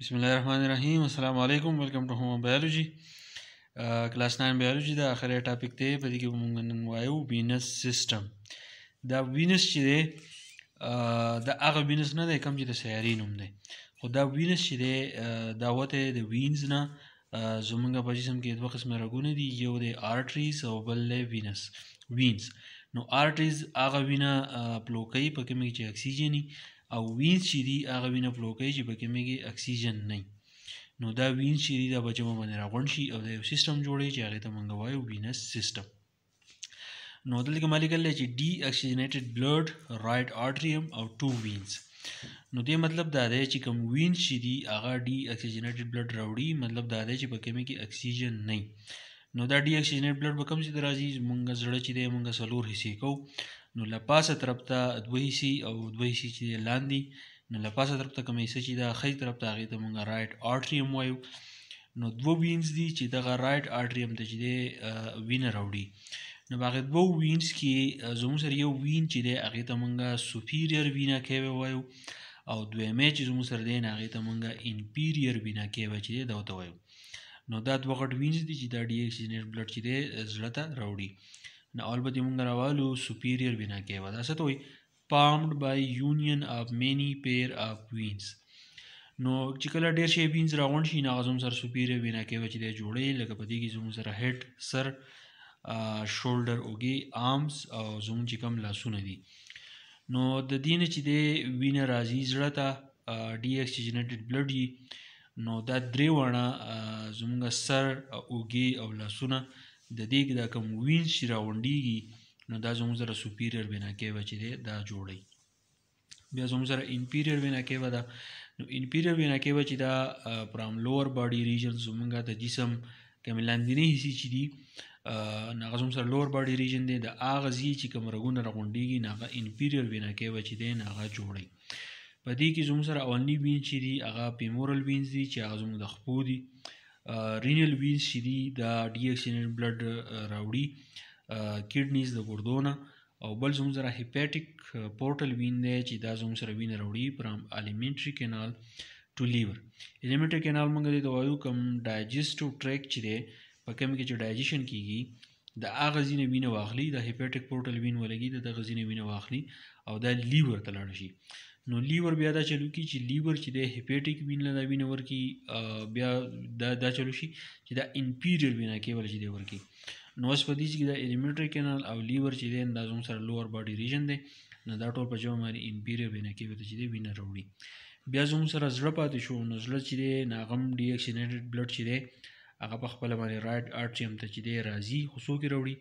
بسم الله الرحمن الرحیم السلام علیکم ویلکم ټو هوم بایولوژي کلاس 9 بایولوژي دا اخري ټاپک دی په دې کې موږ نن وایو وینس سیستم دا وینس چې دی دا هغه وینس نه دی کوم چې د سیارې نوم دی خو دا وینس چې دی دا وته د وینز نه زمونږ په جسم کې دوه قسمه رګونه دي یو دی آرټریز او بل دی وینس وینز نو آرټریز هغه وینه پلوکي په کې چې اکسیجن او وینز چې دي هغه وینه پلوکي چې په کې کې اکسیجن نه نو دا وینز چې دي دا بچو باندې راغون شي او دا یو سیستم جوړي چې هغه ته مونږ وایو وینس سیستم نو دلته ما لیکل چې ډي اکسیجنیټډ بلډ رائټ آرټریم او ټو وینز نو دې مطلب دا دی چې کوم وینز چې دي هغه ډي اکسیجنیټډ بلډ راوړي مطلب دا دی چې په کې مې کې اکسیجن نه نو دا ډي اکسیجنیټ بلډ به کوم چې راځي مونږ زړه چې دی مونږ سلور حصے کو نو لپاسه طرف ته دوه حصي او دوه حصي چې لاندې نو له پاسه طرف ته کومې چې دا خې طرف ته هغه ته مونږ رائټ آرټریم وایو نو دوه وینز دي چې دغه رائټ آرټریم ته چې دی وینه راوړي نو هغه دوه وینز کې زموږ سره یو وین چې دی هغه ته مونږ سوپیریور وینا کوي وایو او دویمه چې زموږ سره دی هغه ته مونږ انپیریور وینا کوي چې دا وته وایو نو دا دوه غټ وینز دي چې دا ډي اکسیجنیټ بلډ چې دی زړه ته راوړي نو البته مونږ راوالو سوپیریور وینا کوي دا څه ته وایي فارمډ بای یونین اف مینی پیر اف وینز نو چې کله ډیر شي وینز راغون شي نه غزوم سر سپیره وینا کوي چې د جوړې لکه په دې کې زموږ سره هډ سر شولډر اوګي آرمز او زموږ چې کم لاسونه دي نو د دین چې د وینه راځي زړه ته ډي اکسیجنیټډ بلډ دي نو دا درې وانه زموږ سر اوګي او لاسونه د دې کې دا کوم وینز چې راغونډيږي نو دا زموږ سره سپیریر وینا کیوه چې دی دا جوړی بیا زموږ سره انپیریر وینا کیوه ده نو انپیریر وینا کیوه چې دا پرام لوور باډي ریجن زموږ د جسم کوم لاندینی حصي چې دي ناغه زموږ سره لوور باډي ریجن دی د اغه زی چې کوم رګونه رغونډیږي ناغه انپیریر وینا کیوه چې دی ناغه جوړی په دې کې زموږ سره اولنی وین چې دي هغه پیمورل وینز دي چې هغه زموږ د خپو دي رینل وینز چې دي دا ډي اکسیجنیټ بلډ راوړي کیډنیز د ګردو نه او بل زموږ سره هیپاټیک پورټل وین دی چې دا زموږ سره وینه راوړي فرام الیمنټري کینال ټو لیور الیمنټري کینال موږ دی ته وایو کوم ډایجسټو ټریک چې دی په کوم کې چې ډایجیشن کیږي د هغه ځینې وینه واخلي د هیپاټیک پورټل وین ولګي د دغه ځینې وینه واخلي او دا لیور ته لاړ شي نو لیور بیا دا چلو کی چې لیور چې د هیپاټیک وین له وینه ورکی بیا دا دا چلو شي چې دا انپیریور وینا کې ول چې دی ورکی نو اوس په دې کې دا الیمنټری کینال او لیور چې دی دا زموږ سره لوور باډي ریجن دی نو دا ټول په جوړ باندې انپیریور وینا کې وته چې دی وینه وروړي بیا زموږ سره زړه پاتې شو نو زړه چې دی ناغم ډي اکسینیټډ بلډ چې دی هغه په خپل باندې رائټ ارټ چې هم ته چې دی راځي خو څوک راوړي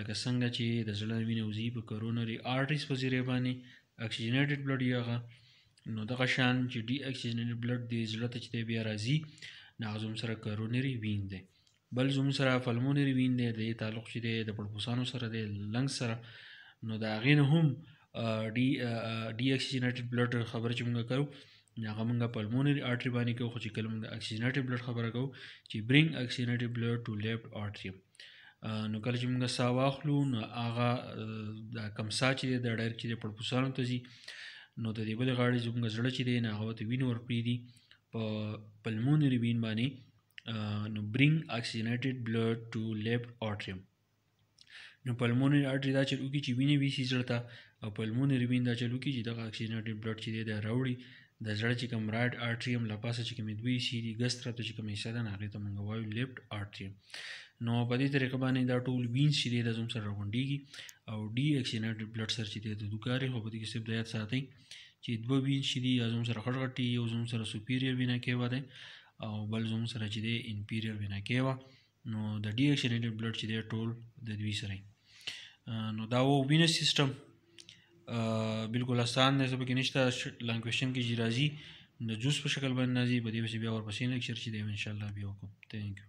لکه څنګه چې د زړه وینه وزي په کرونري ارټریز په ذریعه باندې اکسیجنیټډ بلډ یغه نو دغه شان چې ډي اکسیجنیټډ بلډ دی زړه ته چې دی بیا راځي نو هغه زموږ سره کرونري وین دی بل زموږ سره فلمونري وین دی د تعلق چې دی د پړپوسانو سره دی لنګ سره نو د هغې نه هم ډي ډي اکسیجنیټډ بلډ خبره چې موږ کوو هغه موږ پلمونري آرټري باندې کوو خو چې کله موږ د اکسیجنیټیو بلډ خبره کوو چې برینګ اکسیجنیټیو بلډ ټو لیفټ آرټري نو کله چې موږ سا واخلو نو هغه د کم سا چې د ډایر چې د پړپوسانو ته ځي نو د دې بل غاړې زموږ زړه چې دی نه هغه ته وین ورپری دي په پلمونري وین باندې نو برینګ اکسیجنیټډ بلډ ټو لیفټ آرټریم نو پلمونري ارټري دا چل وکړي چې وینې ویسي زړه ته او پلمونري وین دا چل وکړي چې دغه اکسیجنیټډ بلډ چې دی دا راوړي د زړه چې کوم رایټ ارټریم له پاسه چې کومې دوی حصې دي ګس طرف ته چې کومې حصه ده نو هغې ته موږ وایو لیفټ ارټریم نو په دې طریقه باندې دا ټول وینز چې دی دا زموږ سره راغونډېږي او ډي اکسیجنیټډ بلډ سره چې دی د دوی کار خو په دې کې صرف د یاد ساتئ چې دوه وینز چې دي یا زموږ سره غټ غټ یو زموږ سره سوپیریر وینا کیوا دی او بل زموږ سره چې دی انپیریر وینا کیوا نو د ډي اکسینیټډ بلډ چې دی ټول د دوی سره نو دا و وینس سیستم بالکل آسان دی څه پکې نشته لنګ کوېشن کې چې راځي د جوس په شکل باندې راځي په دې پسې بیا ورپسې لیکچر چې دی انشاءالله بیا وکړو تھینک یو